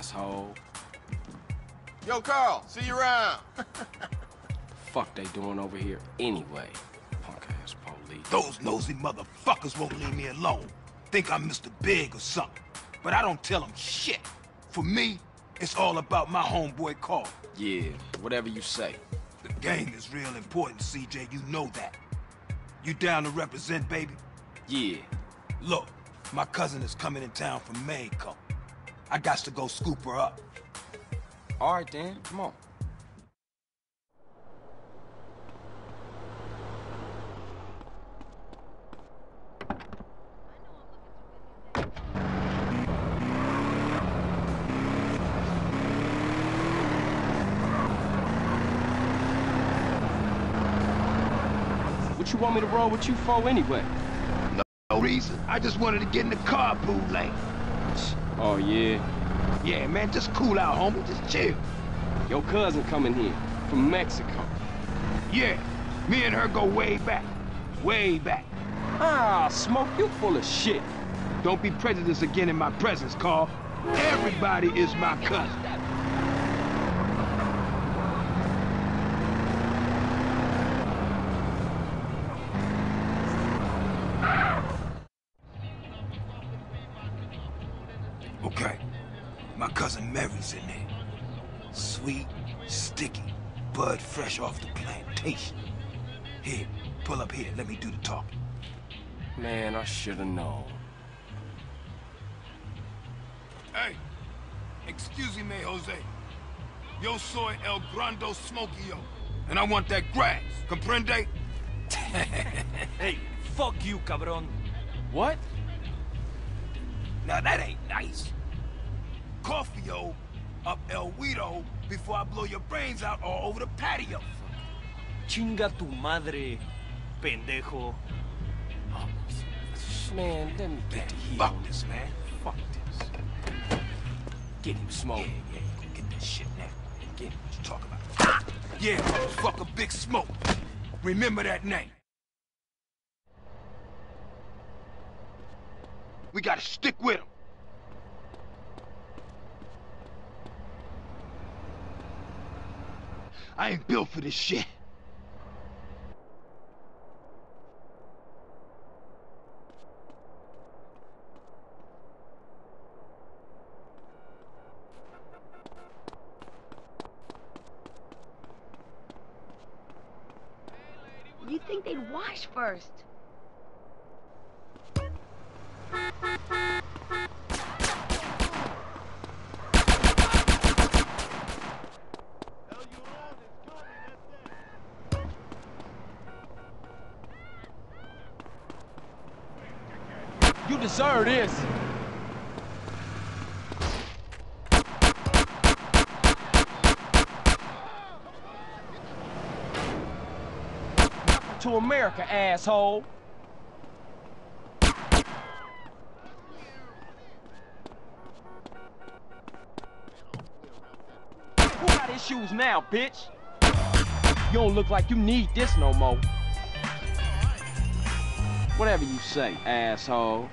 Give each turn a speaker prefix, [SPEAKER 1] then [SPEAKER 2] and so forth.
[SPEAKER 1] asshole.
[SPEAKER 2] Yo, Carl, see you around.
[SPEAKER 1] Fuck they doing over here anyway? Punk ass police.
[SPEAKER 3] Those nosy motherfuckers won't leave me alone. Think I'm Mr. Big or something. But I don't tell them shit. For me, it's all about my homeboy Carl.
[SPEAKER 1] Yeah, whatever you say.
[SPEAKER 3] The gang is real important, CJ. You know that. You down to represent, baby?
[SPEAKER 1] Yeah.
[SPEAKER 3] Look, my cousin is coming in town from Mexico. I got to go scoop her up.
[SPEAKER 1] All right then, come on. What you want me to roll with you for anyway?
[SPEAKER 3] No reason. I just wanted to get in the carpool lane.
[SPEAKER 1] Oh yeah,
[SPEAKER 3] Yeah, man, just cool out, homie. Just chill.
[SPEAKER 1] your cousin coming here from Mexico.
[SPEAKER 3] Yeah, me and her go way back. Way back.
[SPEAKER 1] Ah, Smoke, you full of shit.
[SPEAKER 3] Don't be prejudiced again in my presence, Carl. Everybody is my cousin. Okay, my cousin Mary's in there. Sweet, sticky, bud fresh off the plantation. Here, pull up here. Let me do the talking.
[SPEAKER 1] Man, I should have known.
[SPEAKER 3] Hey, excuse me, Jose. Yo soy el grando smokio, and I want that grass, comprende?
[SPEAKER 4] Hey, fuck you, cabron.
[SPEAKER 1] What?
[SPEAKER 3] Now that ain't nice. Coffee-o up El Guido before I blow your brains out all over the patio.
[SPEAKER 4] Chinga tu madre, pendejo.
[SPEAKER 1] Man, let me get heat
[SPEAKER 3] Fuck this, man.
[SPEAKER 1] Fuck this. Get him, Smoke.
[SPEAKER 3] Yeah, yeah, you gonna get that shit now. Get it, what you talking about? Yeah, motherfucker, Big Smoke. Remember that name. We gotta stick with him. I ain't built for this shit.
[SPEAKER 5] You'd think they'd wash first.
[SPEAKER 1] You deserve this. To America, asshole. Who got issues now, bitch? You don't look like you need this no more. Whatever you say, asshole.